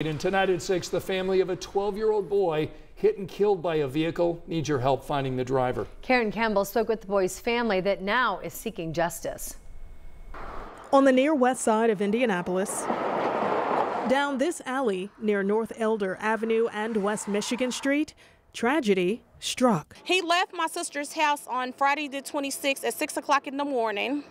And tonight at 6, the family of a 12-year-old boy hit and killed by a vehicle needs your help finding the driver. Karen Campbell spoke with the boy's family that now is seeking justice. On the near west side of Indianapolis, down this alley near North Elder Avenue and West Michigan Street, tragedy struck. He left my sister's house on Friday the 26th at 6 o'clock in the morning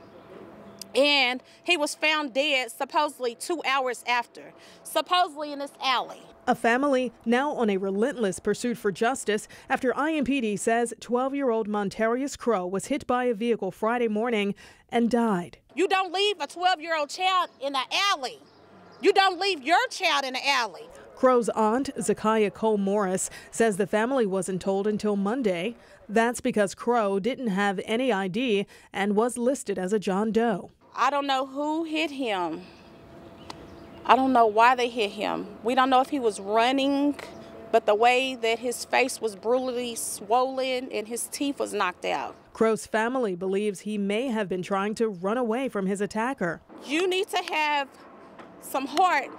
and he was found dead supposedly two hours after, supposedly in this alley. A family now on a relentless pursuit for justice after IMPD says 12 year old Montarius Crow was hit by a vehicle Friday morning and died. You don't leave a 12 year old child in an alley. You don't leave your child in an alley. Crow's aunt, Zakiah Cole Morris, says the family wasn't told until Monday. That's because Crow didn't have any ID and was listed as a John Doe. I don't know who hit him. I don't know why they hit him. We don't know if he was running, but the way that his face was brutally swollen and his teeth was knocked out. Crow's family believes he may have been trying to run away from his attacker. You need to have some heart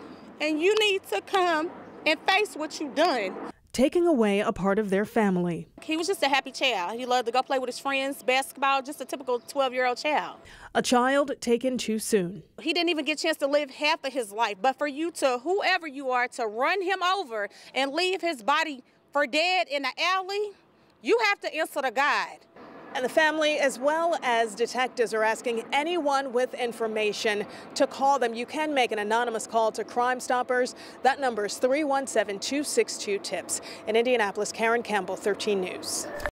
and you need to come and face what you've done taking away a part of their family. He was just a happy child. He loved to go play with his friends, basketball, just a typical 12 year old child. A child taken too soon. He didn't even get a chance to live half of his life. But for you to, whoever you are, to run him over and leave his body for dead in the alley, you have to answer to God. And the family, as well as detectives, are asking anyone with information to call them. You can make an anonymous call to Crime Stoppers. That number is 317 262 TIPS. In Indianapolis, Karen Campbell, 13 News.